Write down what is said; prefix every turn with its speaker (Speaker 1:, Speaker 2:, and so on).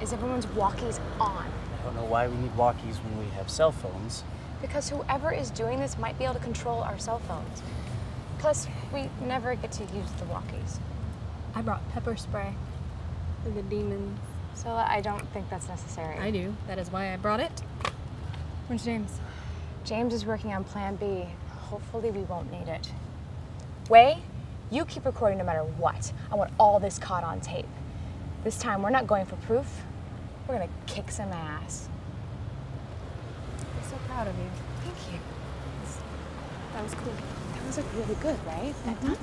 Speaker 1: is everyone's walkies on.
Speaker 2: I don't know why we need walkies when we have cell phones.
Speaker 1: Because whoever is doing this might be able to control our cell phones. Plus, we never get to use the walkies.
Speaker 3: I brought pepper spray for the demons.
Speaker 1: So I don't think that's necessary.
Speaker 3: I do. That is why I brought it. Where's James?
Speaker 1: James is working on plan B. Hopefully, we won't need it. Way, you keep recording no matter what. I want all this caught on tape. This time, we're not going for proof. We're gonna kick some ass.
Speaker 3: I'm so proud of you.
Speaker 1: Thank you.
Speaker 3: That was cool.
Speaker 1: That was like really good, right? That